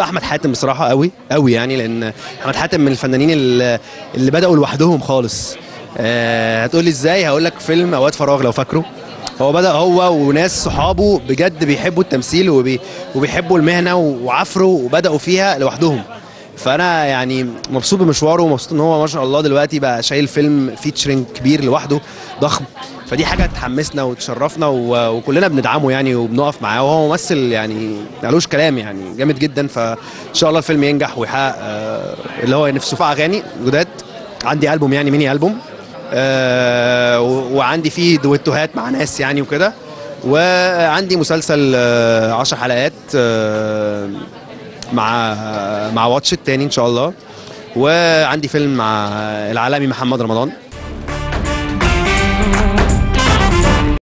أحمد حاتم بصراحة قوي قوي يعني لأن أحمد حاتم من الفنانين اللي, اللي بدأوا لوحدهم خالص. أه هتقولي إزاي؟ هقول لك فيلم أوقات فراغ لو فاكره. هو بدأ هو وناس صحابه بجد بيحبوا التمثيل وبي وبيحبوا المهنة وعفروا وبدأوا فيها لوحدهم. فأنا يعني مبسوط بمشواره ومبسوط إن هو ما شاء الله دلوقتي بقى شايل فيلم فيتشرنج كبير لوحده ضخم. فدي حاجة تحمسنا وتشرفنا وكلنا بندعمه يعني وبنقف معاه. وهو ممثل يعني ملوش كلام يعني جامد جدا. فإن شاء الله الفيلم ينجح ويحقق آه، اللي هو نفسه في أغاني جداد. عندي ألبوم يعني ميني ألبوم. آه، وعندي فيه دويتوهات مع ناس يعني وكده. وعندي مسلسل آه، عشر حلقات آه، مع مع واتش التاني إن شاء الله. وعندي فيلم مع العالمي محمد رمضان.